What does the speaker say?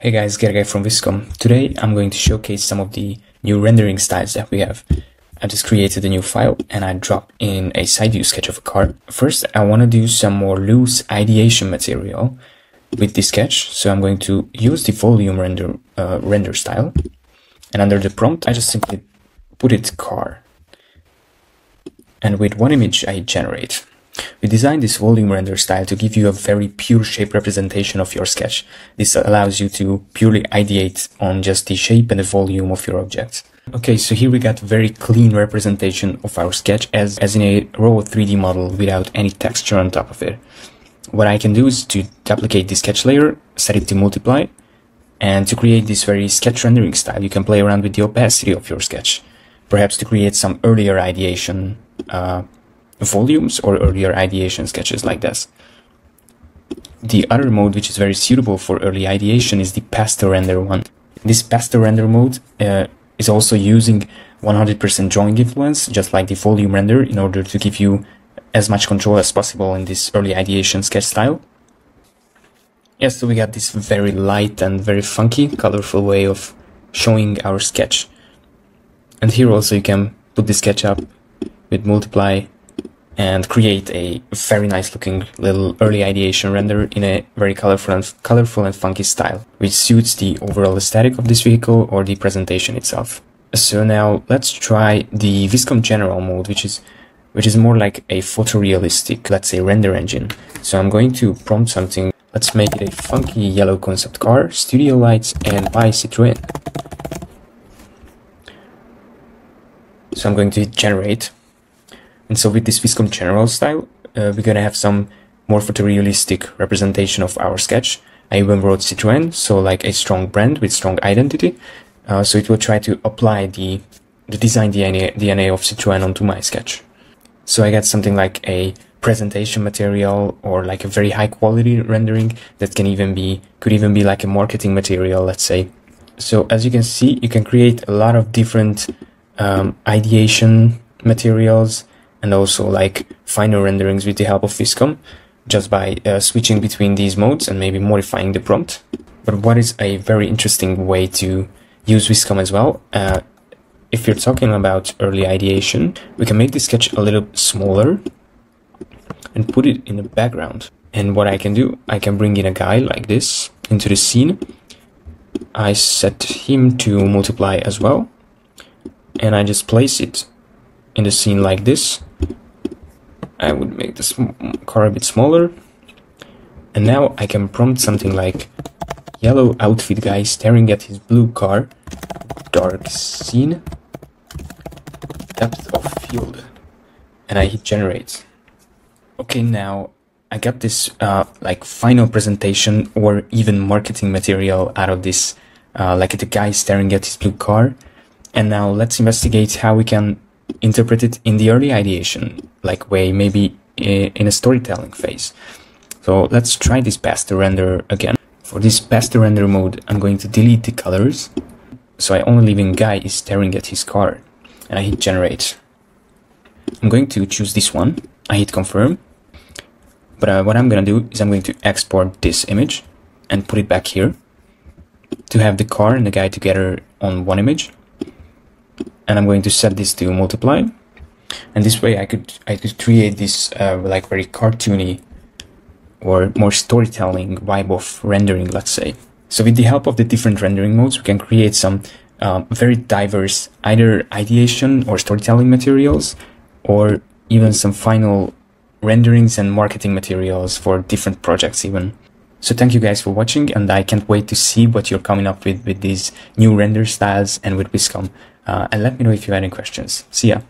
Hey guys, Gergely from Vizcom. Today I'm going to showcase some of the new rendering styles that we have. I just created a new file and I dropped in a side view sketch of a car. First, I want to do some more loose ideation material with this sketch. So I'm going to use the volume render, uh, render style. And under the prompt, I just simply put it car. And with one image I generate. We designed this volume render style to give you a very pure shape representation of your sketch. This allows you to purely ideate on just the shape and the volume of your objects. Okay, so here we got very clean representation of our sketch as, as in a raw 3D model without any texture on top of it. What I can do is to duplicate the sketch layer, set it to multiply, and to create this very sketch rendering style, you can play around with the opacity of your sketch. Perhaps to create some earlier ideation uh, volumes or earlier ideation sketches like this. The other mode which is very suitable for early ideation is the pastel render one. This pastel render mode uh, is also using 100% drawing influence, just like the volume render, in order to give you as much control as possible in this early ideation sketch style. Yes, so we got this very light and very funky, colorful way of showing our sketch. And here also you can put the sketch up with multiply and create a very nice looking little early ideation render in a very colorful and, colorful and funky style, which suits the overall aesthetic of this vehicle or the presentation itself. So now let's try the Vizcom General mode, which is which is more like a photorealistic, let's say render engine. So I'm going to prompt something. Let's make it a funky yellow concept car, studio lights, and by Citroën. So I'm going to generate and so with this Vizcom general style, uh, we're gonna have some more photorealistic representation of our sketch. I even wrote Citroën, so like a strong brand with strong identity. Uh, so it will try to apply the, the design DNA, DNA of Citroën onto my sketch. So I got something like a presentation material or like a very high quality rendering that can even be, could even be like a marketing material, let's say. So as you can see, you can create a lot of different um, ideation materials and also like finer renderings with the help of Vizcom just by uh, switching between these modes and maybe modifying the prompt. But what is a very interesting way to use Vizcom as well, uh, if you're talking about early ideation, we can make the sketch a little smaller and put it in the background. And what I can do, I can bring in a guy like this into the scene. I set him to multiply as well. And I just place it in the scene like this. I would make this car a bit smaller. And now I can prompt something like yellow outfit guy staring at his blue car, dark scene, depth of field. And I hit generate. Okay, now I got this uh, like final presentation or even marketing material out of this, uh, like the guy staring at his blue car. And now let's investigate how we can interpret it in the early ideation like way, maybe in a storytelling phase. So let's try this pastel render again. For this pastel render mode, I'm going to delete the colors. So I only leaving guy is staring at his car and I hit generate. I'm going to choose this one. I hit confirm. But uh, what I'm going to do is I'm going to export this image and put it back here to have the car and the guy together on one image and I'm going to set this to multiply. And this way I could I could create this uh, like very cartoony or more storytelling vibe of rendering let's say. So with the help of the different rendering modes we can create some uh, very diverse either ideation or storytelling materials or even some final renderings and marketing materials for different projects even. So thank you guys for watching and I can't wait to see what you're coming up with with these new render styles and with Vizcom. Uh, and let me know if you have any questions. See ya.